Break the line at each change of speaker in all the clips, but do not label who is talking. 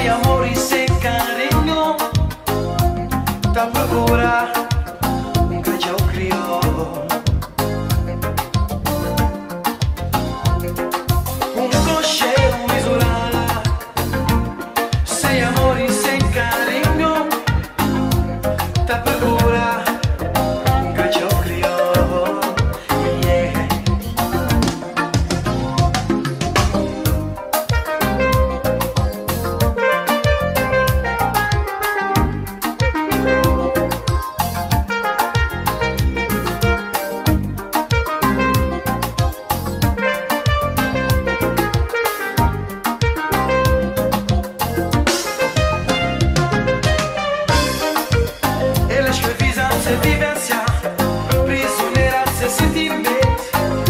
hay amor y ese cariño tan procura. se Prisioneira de seus sentimentos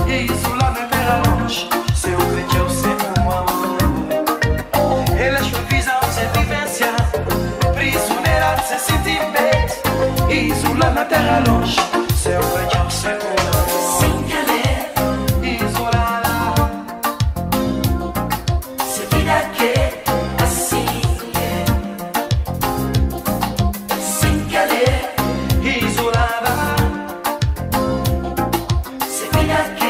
E isolada pela longe. Seu crente é o seu amor. Ele é chuvisão, se vivenciar Prisioneira de seus sentimentos E isolada pela longe. Seu crente é o seu amor. Sem querer. Isolada. Se vida que digas que